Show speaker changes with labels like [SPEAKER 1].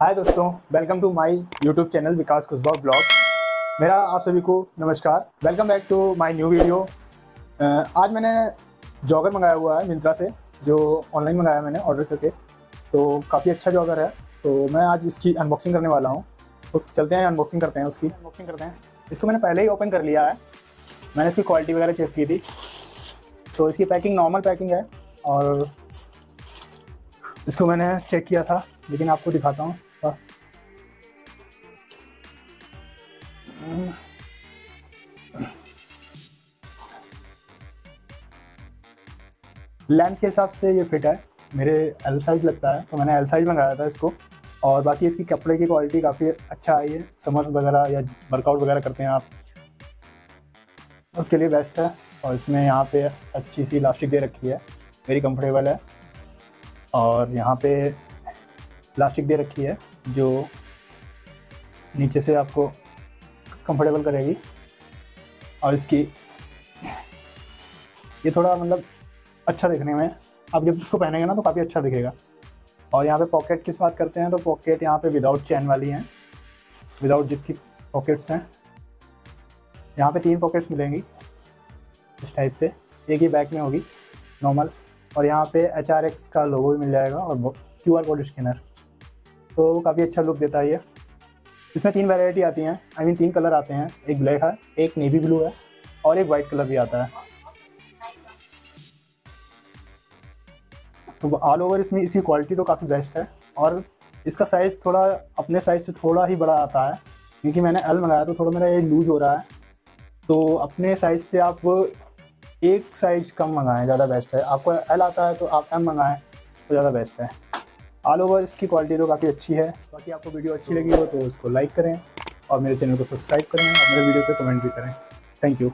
[SPEAKER 1] हाय दोस्तों welcome to my YouTube channel Vikas Kushwaha blog मेरा आप सभी को नमस्कार। Welcome back to my new video आज मैंने जॉगर मंगाया हुआ है मिंत्रा से जो ऑनलाइन मंगाया मैंने ऑर्डर करके। तो काफ़ी अच्छा जॉगर है। तो मैं आज इसकी अनबॉक्सिंग करने वाला हूँ। तो चलते हैं अनबॉक्सिंग करते हैं उसकी। अनबॉक्सिंग करते हैं। इसको मैंने पहले ही ओपन कर लिया है। मैंने इसकी क्वालिटी वगैरह चेक की थी। तो इसकी पैकिंग नॉर्मल पैकिंग है और इसको मैंने चेक किया था लेकिन आपको दिखाता हूँ। लेंथ के हिसाब से ये फिट है। मेरे एल साइज़ लगता है तो मैंने एल साइज़ मंगाया था इसको। और बाकी इसकी कपड़े की क्वालिटी काफ़ी अच्छा आई है। समर्स वगैरह या वर्कआउट वगैरह करते हैं आप। उसके लिए बेस्ट है। और इसमें यहाँ पे अच्छी सी इलास्टिक दे रखी है। वेरी कंफर्टेबल है। और यहाँ पे इलास्टिक दे रखी है, जो नीचे से आपको कंफर्टेबल करेगी। और इसकी, ये थोड़ा मतलब अच्छा दिखने में आप जब इसको पहनेंगे ना तो काफ़ी अच्छा दिखेगा। और यहाँ पे पॉकेट की बात करते हैं तो पॉकेट यहाँ पे विदाउट चैन वाली हैं। विदाउट जिप की पॉकेट्स हैं। यहाँ पे तीन पॉकेट्स मिलेंगी, इस टाइप से। एक ही बैक में होगी नॉर्मल और यहाँ पे एच का लोगो भी मिल जाएगा, और क्यू आर कोड स्कैनर तो काफ़ी अच्छा लुक देता है ये। इसमें तीन वैरायटी आती हैं। आई मीन तीन कलर आते हैं। एक ब्लैक है, एक नेवी ब्लू है और एक वाइट कलर भी आता है। तो ऑल ओवर इसमें इसकी क्वालिटी तो काफ़ी बेस्ट है और इसका साइज़ थोड़ा, अपने साइज़ से थोड़ा ही बड़ा आता है। क्योंकि मैंने एल मंगाया तो थोड़ा मेरा ये लूज हो रहा है। तो अपने साइज़ से आप एक साइज़ कम मंगाएँ, ज़्यादा बेस्ट है। आपको एल आता है तो आप एम मंगाएँ तो ज़्यादा बेस्ट है। ऑल ओवर इसकी क्वालिटी तो काफ़ी अच्छी है। बाकी आपको वीडियो अच्छी लगी हो तो उसको लाइक करें और मेरे चैनल को सब्सक्राइब करें और मेरे वीडियो पर कमेंट भी करें। Thank you